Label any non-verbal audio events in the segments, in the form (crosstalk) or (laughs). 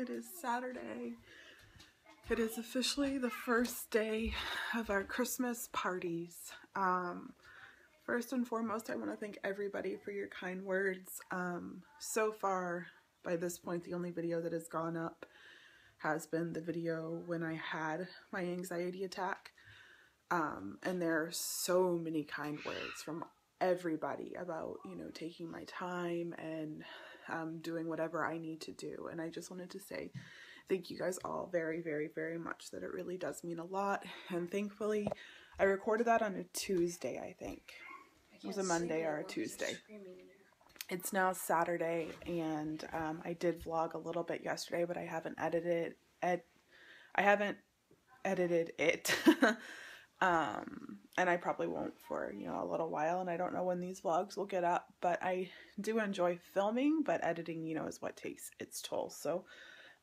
It is Saturday. It is officially the first day of our Christmas parties. Um, first and foremost, I want to thank everybody for your kind words. Um, so far, by this point, the only video that has gone up has been the video when I had my anxiety attack. Um, and there are so many kind words from everybody about, you know, taking my time and um, doing whatever I need to do. And I just wanted to say thank you guys all very, very, very much that it really does mean a lot. And thankfully, I recorded that on a Tuesday, I think. It was a Monday or a Tuesday. It's now Saturday, and um, I did vlog a little bit yesterday, but I haven't edited ed I haven't edited it. (laughs) um, and I probably won't for, you know, a little while, and I don't know when these vlogs will get up, but I do enjoy filming, but editing, you know, is what takes its toll. So,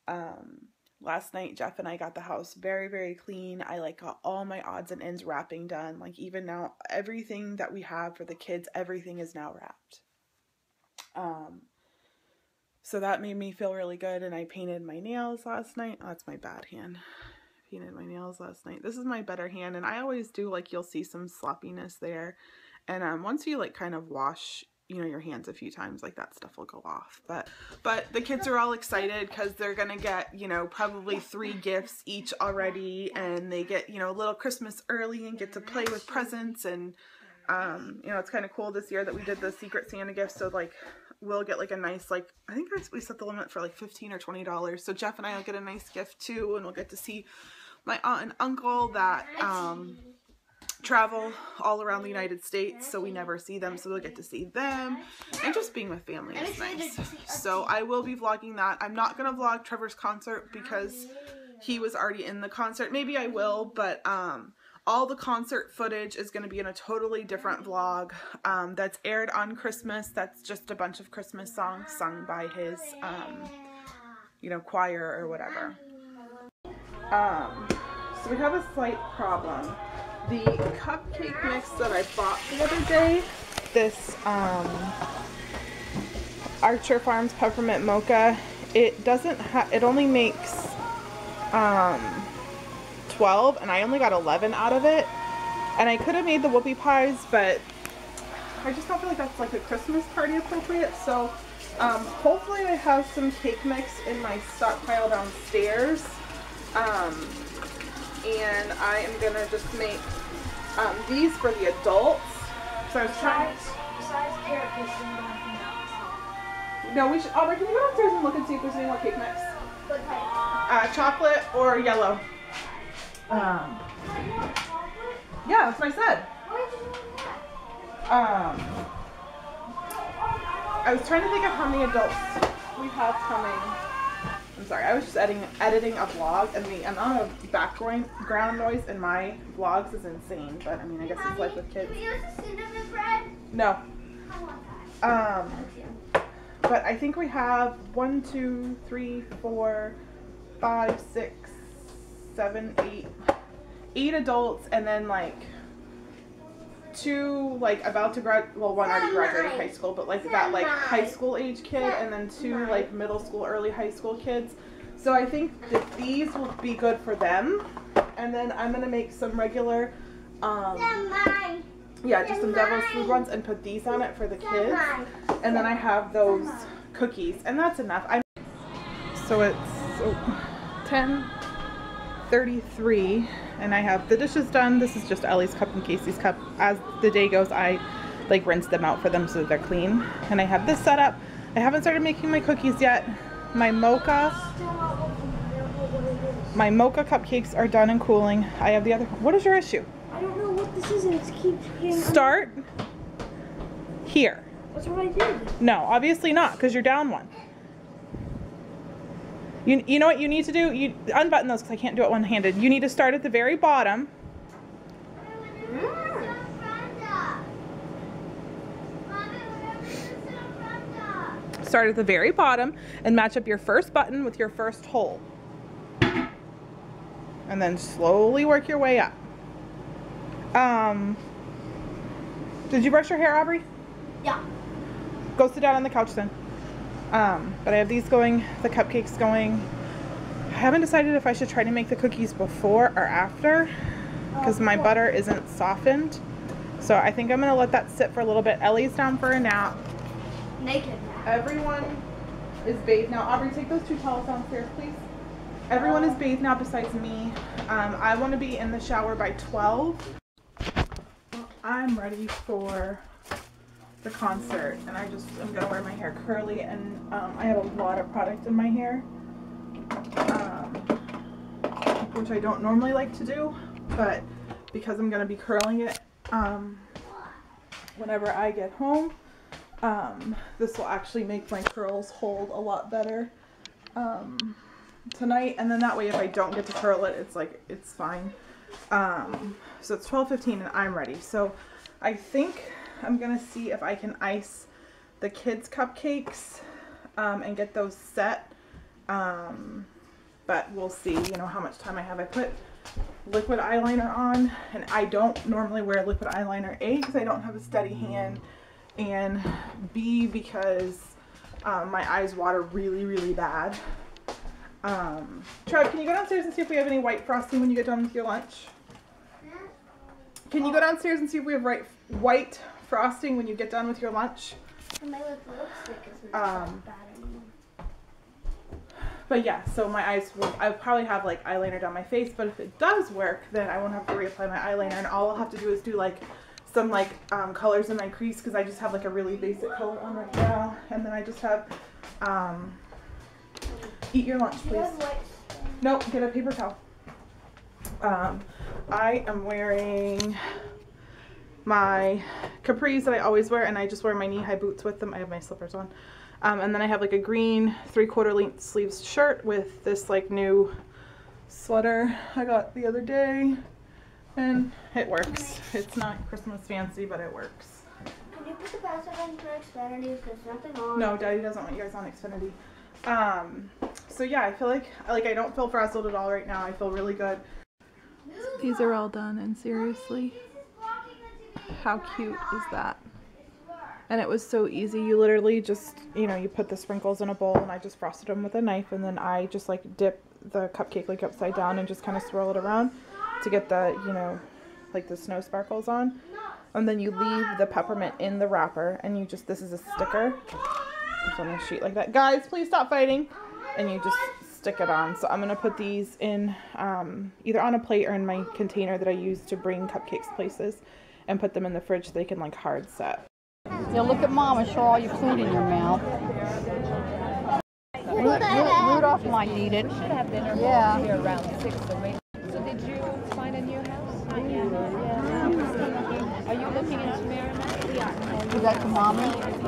um, last night Jeff and I got the house very, very clean. I like got all my odds and ends wrapping done. Like even now, everything that we have for the kids, everything is now wrapped. Um, so that made me feel really good, and I painted my nails last night. Oh, that's my bad hand painted my nails last night. This is my better hand, and I always do, like, you'll see some sloppiness there. And um, once you, like, kind of wash, you know, your hands a few times, like, that stuff will go off. But, but the kids are all excited because they're to get, you know, probably three gifts each already, and they get, you know, a little Christmas early and get to play with presents, and, um, you know, it's kind of cool this year that we did the Secret Santa gift so, like, we'll get like a nice like I think we set the limit for like 15 or 20 dollars so Jeff and I will get a nice gift too and we'll get to see my aunt and uncle that um, travel all around the United States, so we never see them, so we'll get to see them, and just being with family is nice. So I will be vlogging that. I'm not going to vlog Trevor's concert because he was already in the concert. Maybe I will, but um, all the concert footage is going to be in a totally different vlog um, that's aired on Christmas. That's just a bunch of Christmas songs sung by his, um, you know, choir or whatever. Um, so we have a slight problem. The cupcake mix that I bought the other day, this um, Archer Farms Peppermint Mocha, it doesn't have, it only makes um, 12 and I only got 11 out of it. And I could have made the whoopie pies, but I just don't feel like that's like a Christmas party appropriate. So um, hopefully I have some cake mix in my stockpile downstairs. Um, and I am gonna just make um, these for the adults. So I was trying. Besides carrot No, we should. Aubrey, can you go upstairs and look and see if there's any more cake mix? What type? Uh, chocolate or yellow. Um. Yeah, that's what I said. Why did you do that? Um. I was trying to think of how many adults we have coming. I'm sorry, I was just editing editing a vlog, and the amount of background ground noise in my vlogs is insane. But I mean, I guess it's life with kids. Can you use the cinnamon bread? No. I want that. Um. But I think we have one, two, three, four, five, six, seven, eight, eight adults, and then like two like about to grad well one already graduated high school but like that like high school age kid and then two like middle school early high school kids. So i think that these will be good for them. And then i'm gonna make some regular um yeah just some devil's food ones and put these on it for the kids. And then i have those cookies and that's enough. I so it's oh, 10 33 and I have the dishes done. This is just Ellie's cup and Casey's cup. As the day goes, I like rinse them out for them so they're clean. And I have this set up. I haven't started making my cookies yet. My mocha, my mocha cupcakes are done and cooling. I have the other, what is your issue? I don't know what this is and it keeps getting... Start here. That's what I did. No, obviously not because you're down one. You, you know what you need to do? You unbutton those because I can't do it one-handed. You need to start at the very bottom. Start at the very bottom and match up your first button with your first hole. And then slowly work your way up. Um, did you brush your hair, Aubrey? Yeah. Go sit down on the couch then. Um, but I have these going, the cupcakes going. I haven't decided if I should try to make the cookies before or after because my butter isn't softened. So I think I'm going to let that sit for a little bit. Ellie's down for a nap. Naked. Everyone is bathed now. Aubrey, take those two towels downstairs, please. Everyone is bathed now besides me. Um, I want to be in the shower by 12. I'm ready for the concert and I just I'm gonna wear my hair curly and um, I have a lot of product in my hair um, which I don't normally like to do but because I'm gonna be curling it um, whenever I get home um, this will actually make my curls hold a lot better um, tonight. And then that way if I don't get to curl it it's like it's fine. Um, so it's 12:15 and I'm ready. So I think I'm gonna see if I can ice the kids cupcakes um, and get those set. Um, but we'll see you know how much time I have. I put liquid eyeliner on and I don't normally wear liquid eyeliner A because I don't have a steady hand and B because um, my eyes water really really bad. Um, Trev can you go downstairs and see if we have any white frosting when you get done with your lunch? Can you go downstairs and see if we have right, white frosting when you get done with your lunch? My lipstick is Um. But yeah, so my eyes will, I probably have like eyeliner down my face, but if it does work, then I won't have to reapply my eyeliner and all I'll have to do is do like some like um, colors in my crease because I just have like a really basic color on right now. And then I just have, um, eat your lunch please. white? Nope, get a paper towel. Um, I am wearing my capris that I always wear, and I just wear my knee-high boots with them. I have my slippers on. Um, and then I have like a green three-quarter length sleeves shirt with this like new sweater I got the other day. And it works. It's not Christmas fancy, but it works. Can you put the password on for Xfinity? Because nothing on. No, Daddy doesn't want you guys on Xfinity. Um, so yeah, I feel like like I don't feel frazzled at all right now. I feel really good. These are all done, and seriously, how cute is that? And it was so easy. You literally just, you know, you put the sprinkles in a bowl, and I just frosted them with a knife, and then I just like dip the cupcake like upside down and just kind of swirl it around to get the, you know, like the snow sparkles on. And then you leave the peppermint in the wrapper, and you just, this is a sticker. It's on a sheet like that. Guys, please stop fighting. And you just stick it on. So I'm gonna put these in um, either on a plate or in my container that I use to bring cupcakes places, and put them in the fridge so they can like hard set. Now look at Mama, show all your food in your mouth. Ru- Ru- Rudolph might need it. should have dinner Yeah. here around six. So maybe. So did you find a new house? Are you looking into Merrimack? We are. Is that to Mama?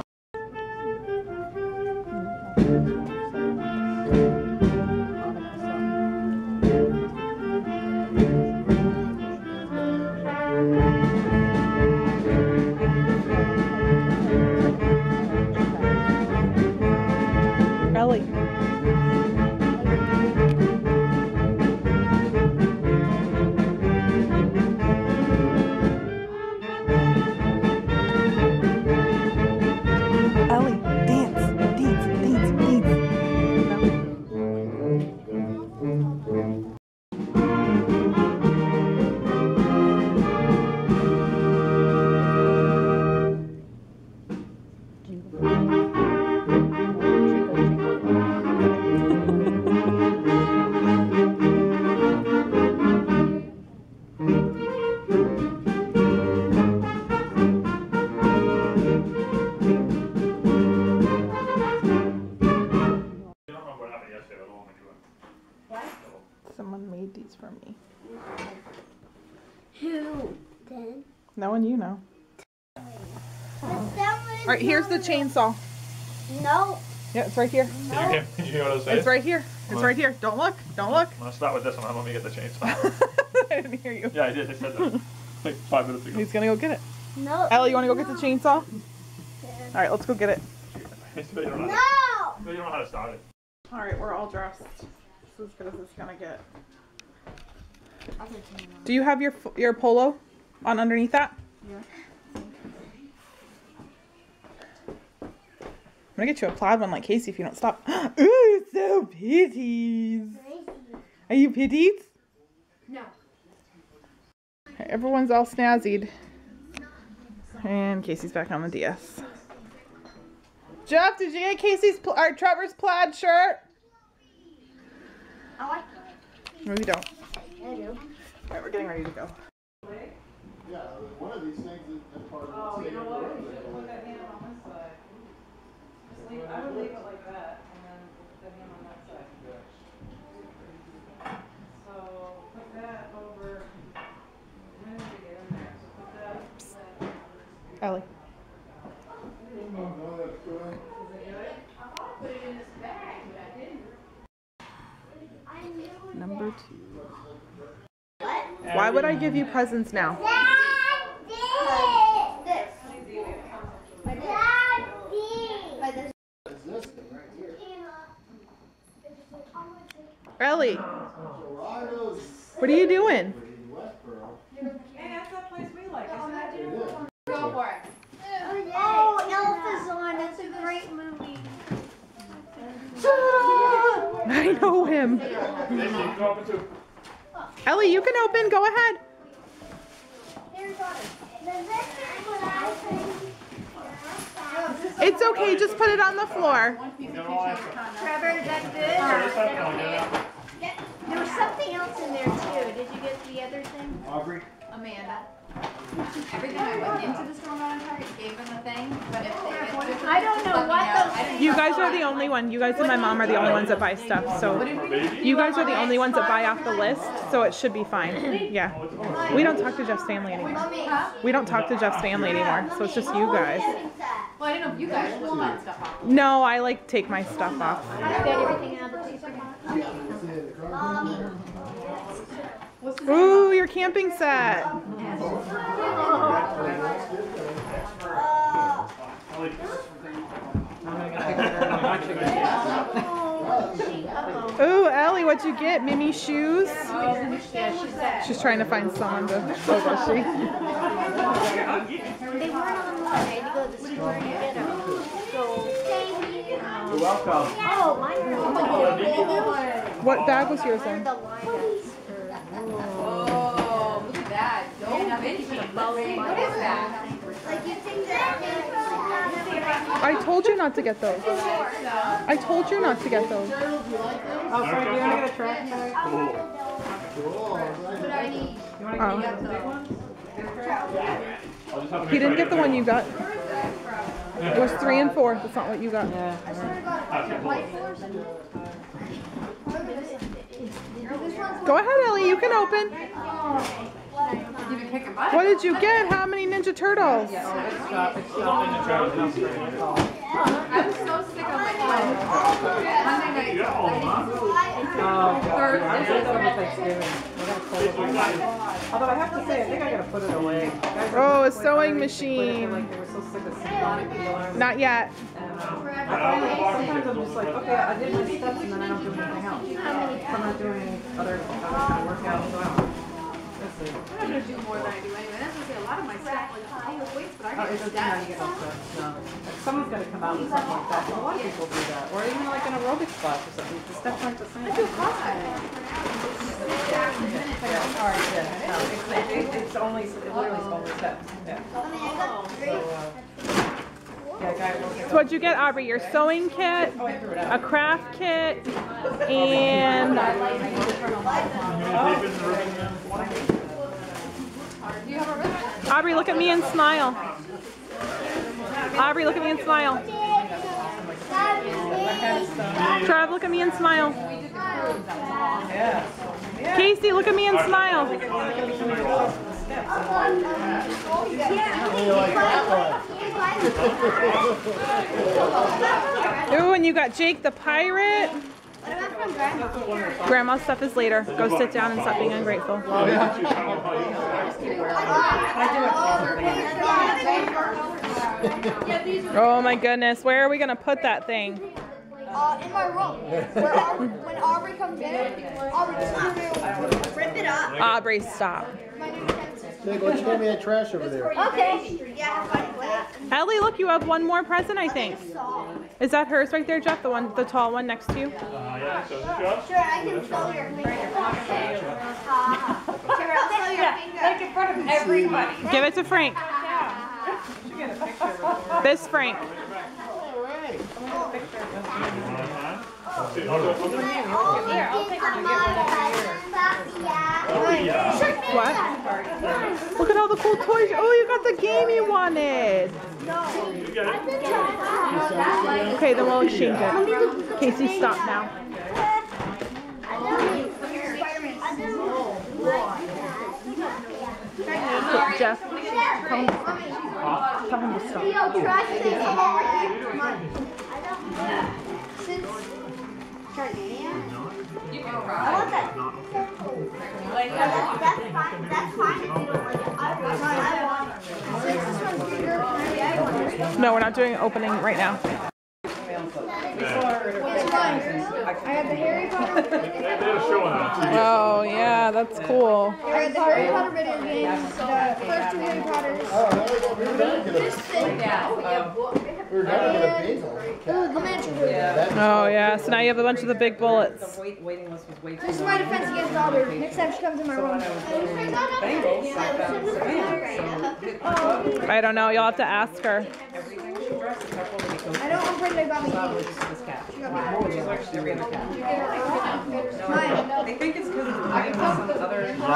All right, here's the chainsaw. No. Yeah, it's right here. Did you hear, you hear what I was saying? It's right here. It's right here. Don't look. Don't look. I'm gonna start with this one. Let me get the chainsaw. (laughs) I didn't hear you. yeah, I did. I said that like five minutes ago. He's gonna go get it. No. Ellie, you wanna go get the chainsaw? Yeah. All right, let's go get it. I you don't No. how to, bet you don't know how to start it. All right, we're all dressed. This is as good as it's gonna get. Do you have your your polo on underneath that? Yeah. Gonna get you a plaid one like Casey if you don't stop. (gasps) Ooh, so pitties. Are you pitties? No. Everyone's all snazzied. And Casey's back on the DS. Jeff, did you get Casey's pl- or Trevor's plaid shirt? I like it. No, you don't. I do. All right, we're getting ready to go. Yeah, one of these things is is part of the. Oh, you know what? Put that hand on this side. Just leave, I would leave it like that, and then the hand on that side. So put that over. When did you get in there? So put that. Ellie. No, that's good. Number two. Why would I give you presents now? This. Like this. It's this thing right here. Ellie, what are you doing? in Westboro. Go for it. Oh, Elf is on. It's a great movie. (laughs) I know him. Casey, go up into. Ellie, you can open. Go ahead. It's okay. Just put it on the floor. We got all that. Trevor, is that good? this has to go, yeah. There was something else in there too. Did you get the other thing? Aubrey? Amanda. Everything I went into the store on Target gave them the thing, but if they get different, I don't know what know. those I You guys are the only one. You guys and my mom are the only ones that buy stuff. So you guys are the only ones that buy off the list. So it should be fine. Yeah. We don't talk to Jeff's family anymore. We don't talk to Jeff's family anymore. So it's just you guys. Well, I didn't know if you guys will let stuff off. No, I like take my stuff off. Get everything out of the paper. Ooh, your camping set. Uh, Ooh, Ellie, what'd you get? Mimi shoes? She's trying to find someone to. Oh, does she? They weren't online. I had to go to the store and get them. So, um, You're welcome. oh, mine are What bag was yours in? The. Oh, look at that. Da Vinci. What is that? Like you think that? I told you not to get those. I told you not to get those. Oh, sorry, do you want to get a track Cool. Cool. Oh. I'll just have to oh. He didn't get the one you got. It was three and four. That's not what you got. That's cool. Go ahead, Ellie. You can open. You can pick a button. What did you get? How many Ninja Turtles? I was so sick of my Monday night. You got all of them, huh? Although I have to say, I think I gotta put it away. Oh, a sewing machine. Like they were so sick of symbolic people. Not yet. Um, And, I finally, sometimes I'm just like, okay, I did my steps and then I don't do anything else. I'm not doing other, other kind of workouts, so I don't. Let's see. I'm gonna do more than I do anyway. That's what I say. A lot of my stuff, like all the weights, but I Oh, it get doesn't matter, steps. you get no steps, no. Someone's gotta come out with something like that. A lot of people do that. Or even like an aerobics class or something. The steps aren't the same. Yeah, it's hard, yeah. No, it's, it- it's only, it literally is only steps, yeah. So, uh, Yeah, guy will So what'd you get, Aubrey? Your sewing kit, a craft kit, and? Aubrey, look at me and smile. Aubrey, look at me and smile. Trev, look at me and smile. Casey, look at me and smile. Ooh, and you got Jake the pirate. Grandma's stuff is later. Go sit down and stop being ungrateful. Oh my goodness, where are we gonna put that thing? Uh, in my room. Where Aubrey, when Aubrey comes in, Aubrey, just rip it up. Aubrey, stop. Jake, why don't me that trash over there? Okay. Yeah, have fun with. Ellie, look, you have one more present, I think. Is that hers right there, Jeff? The one, the tall one next to you? Uh, yeah, so, Josh? Sure, I can feel your finger. Sure, I'll feel your finger. Like in front of everybody. Give it to Frank. You get a picture with her. This Frank. What? Look at all the cool toys. Oh, you got the game you wanted. It? Okay, then we'll exchange it. Casey, stop now. Jeff, tell him, tell him to stop. I want that. That's, that's fine. That's fine if you don't like it. I want it. I want it. Since this one's bigger, maybe I want it. No, we're not doing opening right now. I have the Harry Potter. They had a show on that. Oh, yeah, that's cool. I have the Harry Potter video games. The first two Harry Potters. Oh, Oh, we were gonna get This a, thing. we were gonna get a bingo. Ooh, the miniature. Oh, yeah, so now you have a bunch of the big bullets. The wait, waiting list was way too This is my defense against Aubrey. Next time she comes in my room. I found Savannah, so I don't know, you'll have to ask her. everything she dressed except for the I don't want Brenda got me these. it's. She's like every other cat. They think it's because of the vitamin some other animal,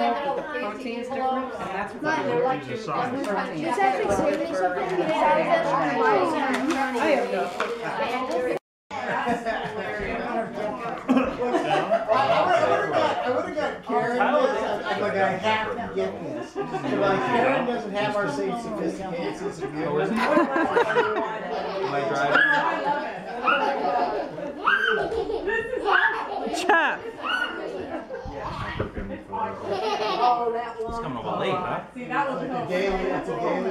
that the protein's different, and that's what they're like. Just. It's actually saved me something because I was actually buying I have no. I would've got Karen this, I'm like, I have to get this. But like, Karen doesn't have our same sophisticated sense of humor. Am I driving? Jeff. It's coming a little late, huh? It's a daily, it's a daily.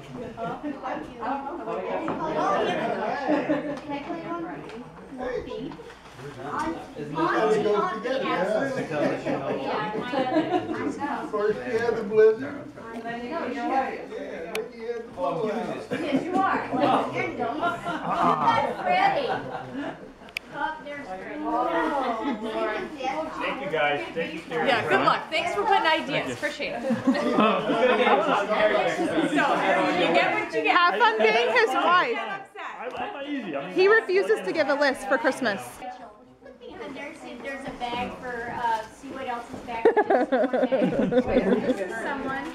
Play one? Hey, On, It goes together, yeah. First you had the blizzard, And then you go yeah, then you had the blowout. Yes, you are. You're. That's Freddie. Up there's Freddie. Thank you guys. Thank you, Karen. Yeah, good luck. Thanks for putting ideas. Appreciate it. (laughs) So, you get what you get. Have fun being his wife. I'm, I'm not easy. I mean, He refuses to give a list for Christmas. Behind there, see if there's a bag for, uh, see what else is back. Someone.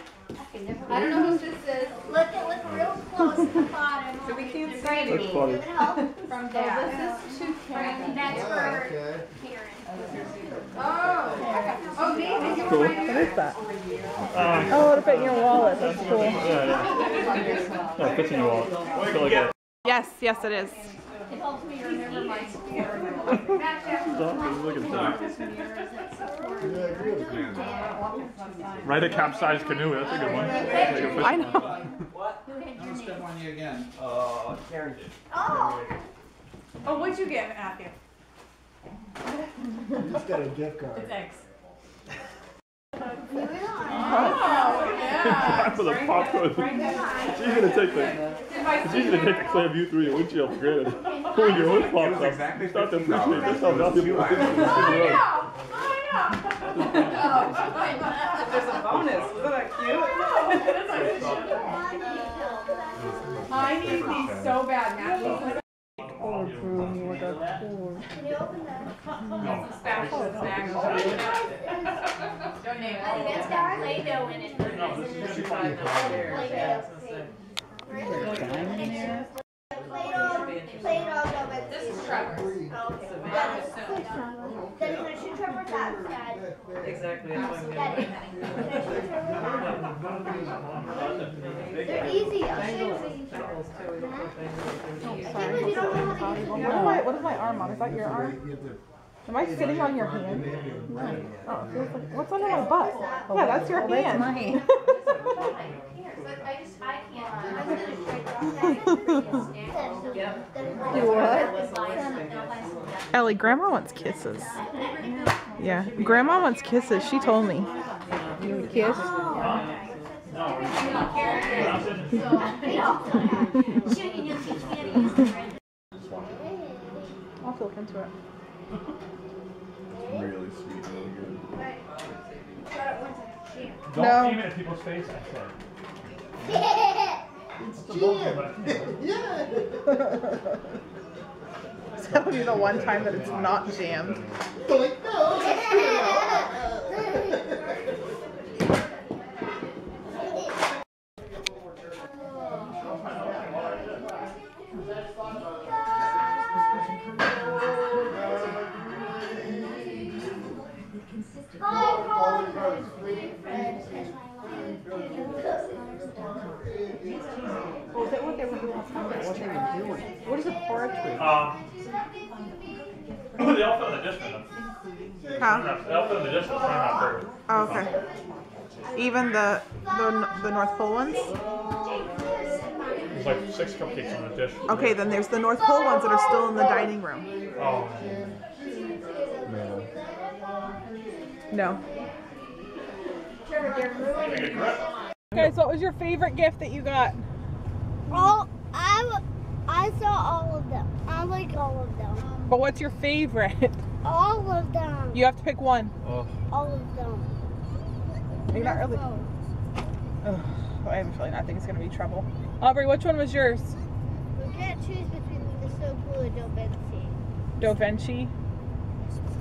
I don't know who this is. Look at, look real close at the bottom. So we can't see Brady. you. funny. Give it help. From Dad. This is to Karen. That's for Karen. Oh. Oh, Nathan, you Cool. were my What is that? Um, Oh, it'll fit in your wallet. That's cool. yeah, yeah. No, it fits in your wallet. Feel like that. Yes, yes, it is. It helps me remember my score. Stop and look. Yeah, good. A capsized canoe. That's a good one. Take a fish. I know. Step on you again. Uh, Karen did. Oh. Oh, what'd you get, Matthew? Just got a gift card. Thanks. (laughs) For the popcorn. She's gonna take the. She's gonna take the clear view through your windshield for granted. When your hood pops up, you start to appreciate just how valuable it is to see the road. There's a bonus, isn't that cute? I need these so bad, Matthew. Can you open that? Spatula snacks. Don't name I think it's got Play-Doh in it. No, this is just Play-Doh. Play-Doh, Play-Doh, This is Trevor's. Oh, okay. Then can I shoot Trevor Exactly, that's why I'm getting They're easy. I'll show you. Pickles too, we don't put things in there. Because you don't know how to use What is my, what is my arm on? Is that your arm? Am I sitting on your hand? Oh, it feels like, what's under my butt? Yeah, that's your oh, hand. mine. (laughs) (laughs) (laughs) Ellie, Grandma wants kisses. Yeah, Grandma wants kisses. She told me. You would kiss? I'll look into it. Really sweet, really good. No. Don't aim it at people's face, I said. That would be the (laughs) one time that it's not jammed. North Pole ones. There's like six cupcakes on the dish. Okay, then there's the North Pole ones that are still in the dining room. Oh, No. make a grip. Guys, what was your favorite gift that you got? All I saw all of them. I like all of them. But what's your favorite? All of them. You have to pick one. Oh, All of them. You're not really. Ugh, I have a feeling that thing's gonna be trouble. Aubrey, which one was yours? We can't choose between the So Cool and Del Benzi. Do Vinci.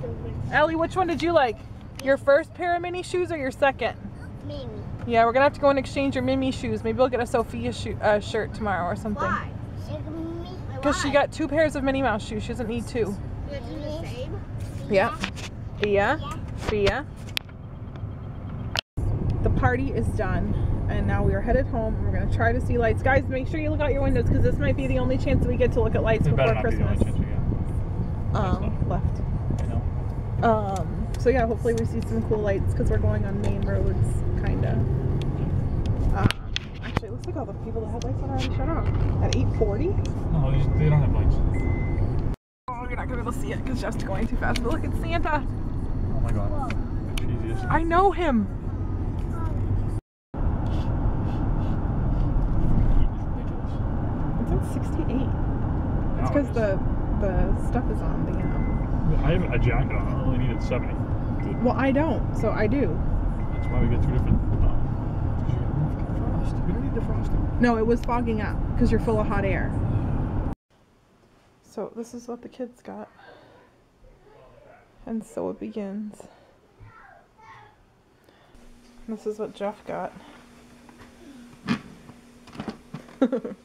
So Ellie, which one did you like? Your first pair of Minnie shoes or your second? Mimi. Yeah, we're gonna have to go and exchange your Mimi shoes. Maybe we'll get a Sophia shoe, uh, shirt tomorrow or something. Why? Because she got two pairs of Minnie Mouse shoes. She doesn't need two. They're the same. Yeah. Fia. Fia. The party is done. And now we are headed home. We're gonna try to see lights. Guys, make sure you look out your windows because this might be the only chance that we get to look at lights it before better not be the only Christmas. get. Um, left. I know. Um, so yeah, hopefully we see some cool lights because we're going on main roads, kinda. Um, actually, it looks like all the people that had lights on already shut off at 8:40. No, they don't have lights. Oh, you're not gonna be able to see it because Jeff's going too fast. But look, it's Santa. Oh my god. I know him. It's at 68. It's because the the stuff is on the um. I have a jacket on. I only needed 70. Well, I don't, so I do. That's why we get two different. Uh. We don't need defrosting. No, it was fogging up because you're full of hot air. So this is what the kids got. And so it begins. This is what Jeff got. (laughs)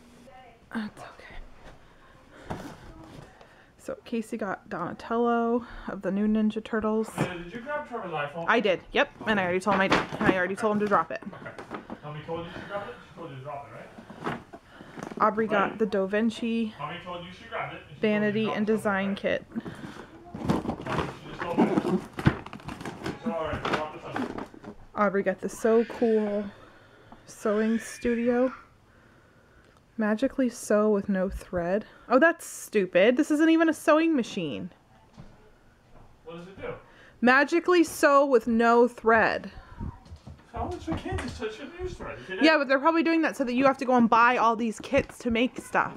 Okay. So Casey got Donatello of the new Ninja Turtles. Did you grab Trevor's iPhone? I did, yep, and I already told him I did. I already told him to drop it. How many told you she grabbed it? She told you to drop it, right? Aubrey got the Da Vinci many told you she grabbed it? and she told you to Vanity and Design? Kit. She just told me. So, alright, drop this one. Aubrey got the So Cool Sewing Studio. Magically sew with no thread. Oh, that's stupid. This isn't even a sewing machine. What does it do? Magically sew with no thread. How much we can't just touch a news thread? Yeah, but they're probably doing that so that you have to go and buy all these kits to make stuff.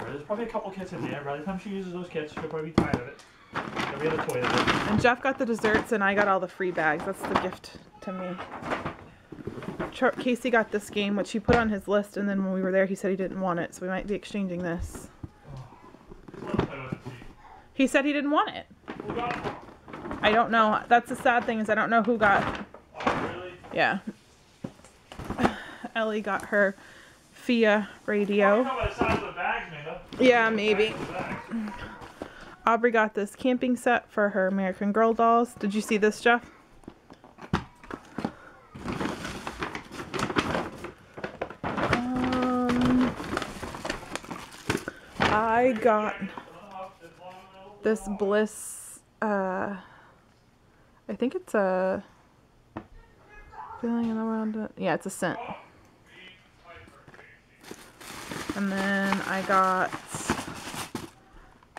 There's probably a couple kits in there. By the time she uses those kits, she'll probably be tired of it. Every other toy of it. And Jeff got the desserts and I got all the free bags. That's the gift to me. Char- Casey got this game, which he put on his list, and then when we were there, he said he didn't want it, so we might be exchanging this. He said he didn't want it. I don't know. That's the sad thing is I don't know who got. Yeah. (sighs) Ellie got her Fia radio. Yeah, maybe. Aubrey got this camping set for her American Girl dolls. Did you see this, Jeff? Um, I got this Bliss. Uh, I think it's a feeling in the world. Yeah, it's a scent. And then I got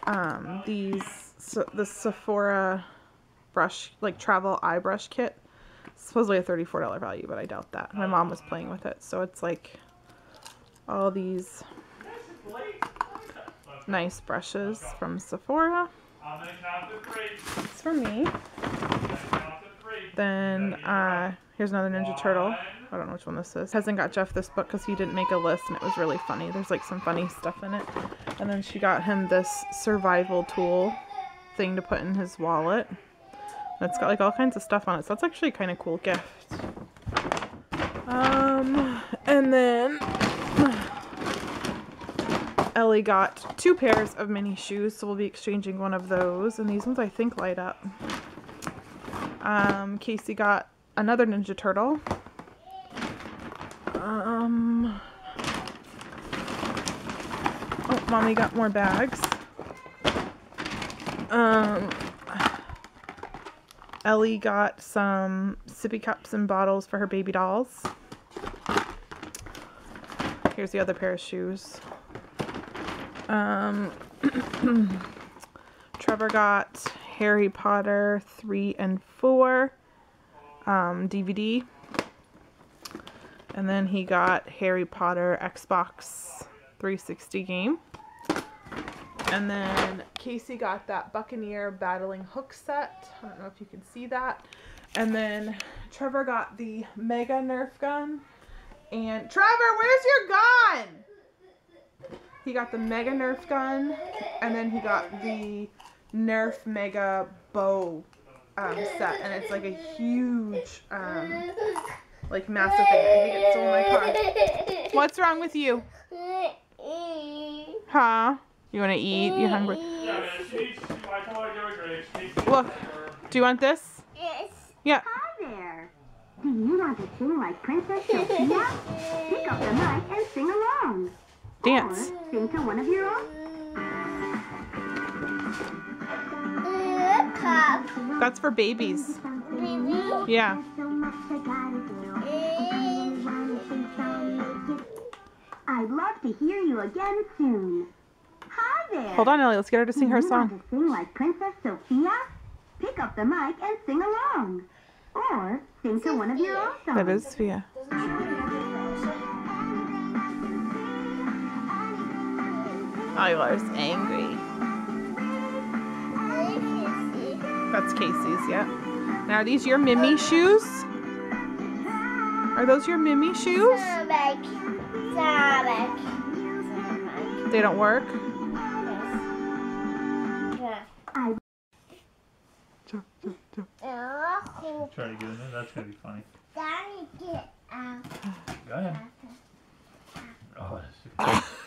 um, these so, the Sephora brush like travel eye brush kit. Supposedly a thirty-four dollar value, but I doubt that. My mom was playing with it, so it's like all these nice brushes from Sephora. It's for me. Then uh, here's another Ninja Turtle. I don't know which one this is. Hasn't got Jeff this book because he didn't make a list and it was really funny. There's like some funny stuff in it. And then she got him this survival tool thing to put in his wallet. And it's got like all kinds of stuff on it. So that's actually kind of cool gift. Um, and then Ellie got two pairs of Minnie shoes, so we'll be exchanging one of those. And these ones I think light up. Um, Casey got another Ninja Turtle. Um, oh, mommy got more bags. Um, Ellie got some sippy cups and bottles for her baby dolls. Here's the other pair of shoes. Um, (clears throat) Trevor got Harry Potter 3 and 4 um, DVD. And then he got Harry Potter Xbox 360 game. And then Casey got that Buccaneer Battling Hook set. I don't know if you can see that. And then Trevor got the Mega Nerf gun. And Trevor, where's your gun? He got the Mega Nerf gun. And then he got the Nerf Mega Bow um, set. And it's like a huge, um, like massive thing. I think it's still in my car. What's wrong with you? Huh? You want to eat? You're hungry? Look, do you want this? Yes. Yeah. Hi there. Do you want to sing like Princess Sophia? Pick up the mic and sing along. Dance. Or sing to one of your own. Cup. That's for babies. Baby. Yeah. I gotta do. Wanna say sorry again? I'd love to hear you again soon. Hi there. Hold on, Ellie. Let's get her to sing her Do you want song. to sing like Princess Sophia? Pick up the mic and sing along. Or sing to one of your own songs. That is Sophia. Ilar's angry. That's Casey's, yeah. Now, are these your Mimi shoes? Are those your Mimi shoes? Stomach. Stomach. They don't work? I Oh, Try to get in there. That's gonna be funny. Daddy, get out. Go ahead. Oh, that's. (laughs)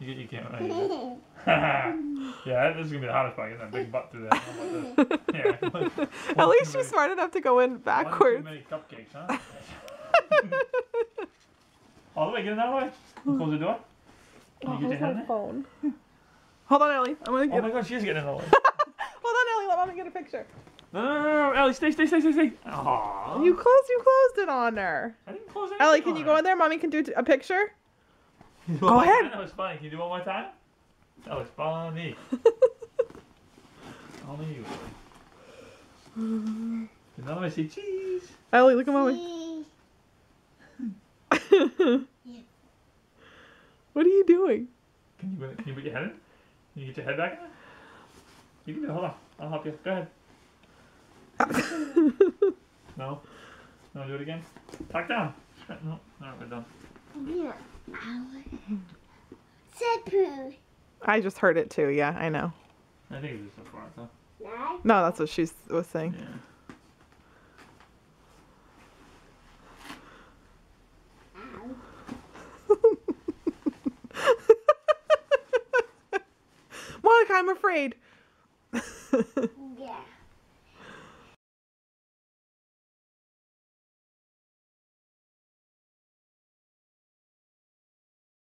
you, you can't. (laughs) (laughs) Yeah, this is gonna be the hottest part. Getting that big butt through there. How about this? Yeah. One At least too she's many- smart enough to go in One too backwards. many cupcakes, huh? (laughs) All the way. Get in that way. Close the door. Can oh, you get your head phone. Hold on, Ellie. I'm gonna Oh get. my god, she is getting in the way. Hold on, Ellie. Let mommy get a picture. No, no, no, no, Ellie, stay, stay, stay, stay, stay. Aww. You closed. You closed it on her. I didn't close anything Ellie, can you go in there? Mommy can do t- a picture. It. (laughs) Go ahead. That was funny. Can you do it one more time? That was funny. (laughs) Only you. Another way, say cheese. Ellie, look at mommy. (laughs) what are you doing? Can you, can you put your head in? Can you get your head back in? You can do it. Hold on. I'll help you. Go ahead. No? No, do it again. Tuck down. No, no, we're done. I just heard it too. Yeah, I know. I think it's just so far, though. No, that's what she was saying. Yeah. (laughs) Monica, I'm afraid. (laughs)